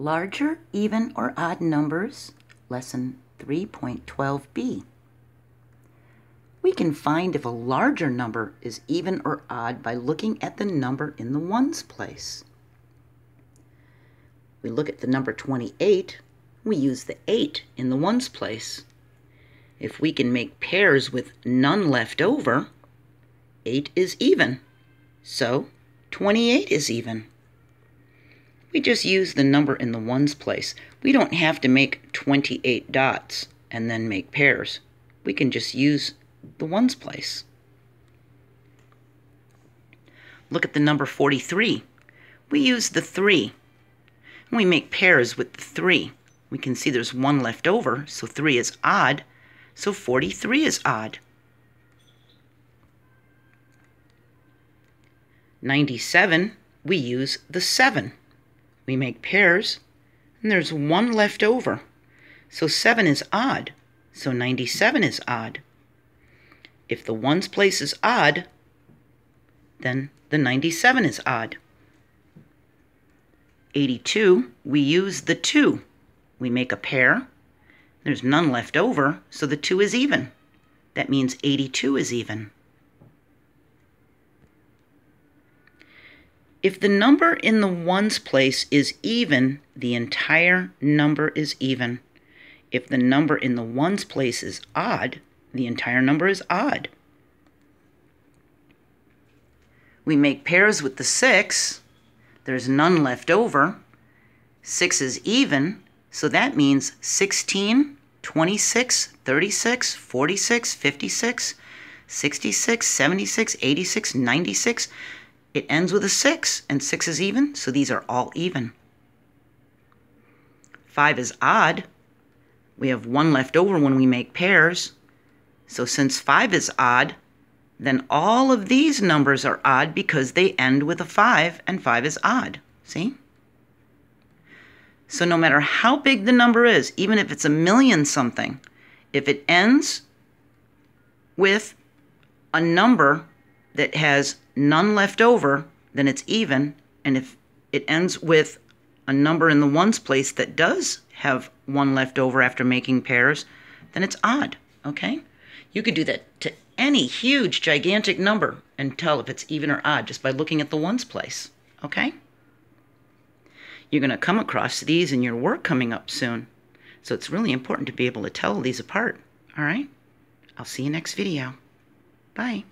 Larger, even, or odd numbers, lesson 3.12b. We can find if a larger number is even or odd by looking at the number in the ones place. We look at the number 28, we use the 8 in the ones place. If we can make pairs with none left over, 8 is even. So 28 is even. We just use the number in the ones place. We don't have to make 28 dots and then make pairs. We can just use the ones place. Look at the number 43. We use the 3. We make pairs with the 3. We can see there's one left over, so 3 is odd, so 43 is odd. 97, we use the 7 we make pairs, and there's one left over. So 7 is odd, so 97 is odd. If the ones place is odd, then the 97 is odd. 82, we use the 2. We make a pair. There's none left over, so the 2 is even. That means 82 is even. If the number in the ones place is even, the entire number is even. If the number in the ones place is odd, the entire number is odd. We make pairs with the 6. There's none left over. 6 is even, so that means 16, 26, 36, 46, 56, 66, 76, 86, 96. It ends with a 6, and 6 is even, so these are all even. 5 is odd. We have 1 left over when we make pairs. So since 5 is odd, then all of these numbers are odd because they end with a 5, and 5 is odd. See? So no matter how big the number is, even if it's a million something, if it ends with a number that has none left over, then it's even. And if it ends with a number in the ones place that does have one left over after making pairs, then it's odd, okay? You could do that to any huge, gigantic number and tell if it's even or odd just by looking at the ones place, okay? You're going to come across these in your work coming up soon. So it's really important to be able to tell these apart, all right? I'll see you next video. Bye.